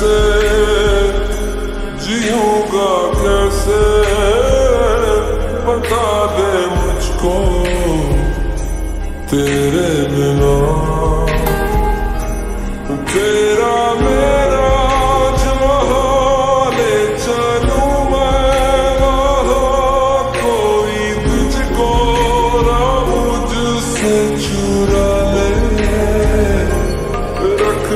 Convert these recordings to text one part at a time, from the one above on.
कैसे? जीऊँगा कैसे? बता दे मुझको तेरे बिना। तेरा मेरा ले चलूँ मैं। कोई तुझको ना मुझसे ले। रख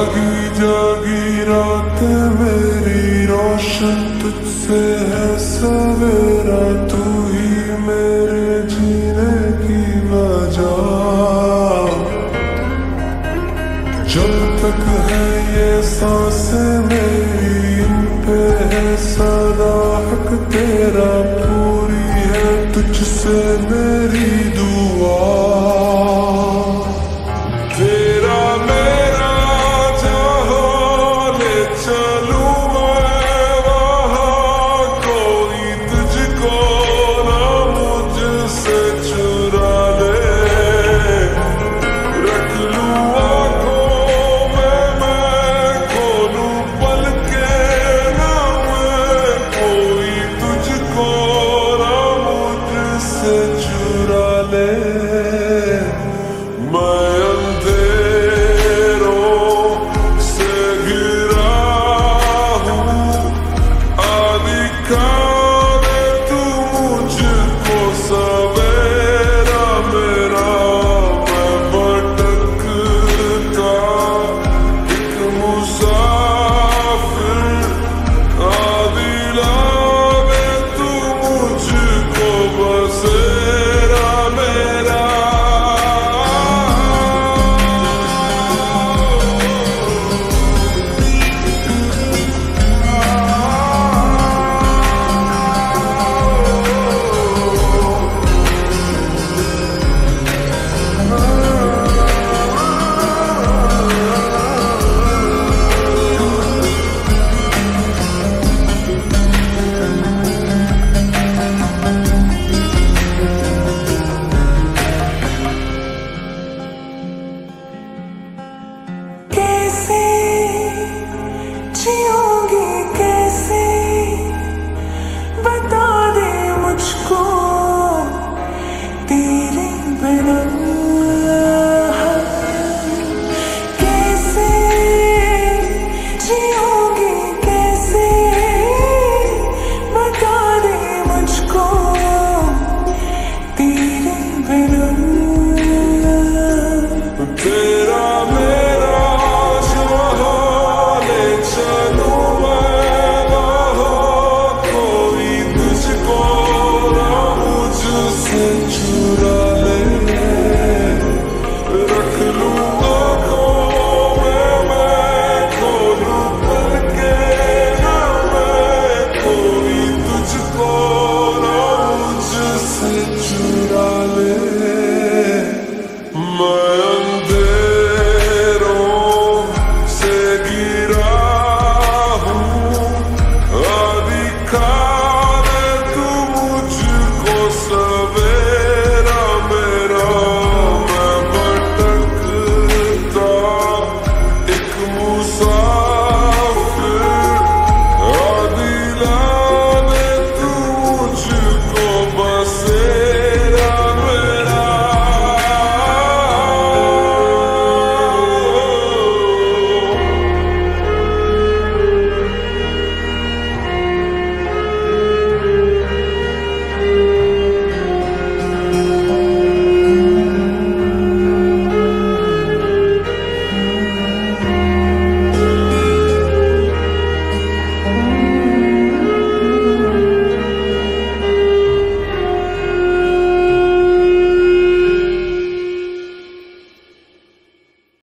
जागी जागी रात मेरी रोशन तुझसे है सवेरा, तू ही मेरे जीने की वजह। जब तक है ये साँसें मेरी, इन पे है सदा हक तेरा, पूरी है तुझसे मेरी दुआ 只有。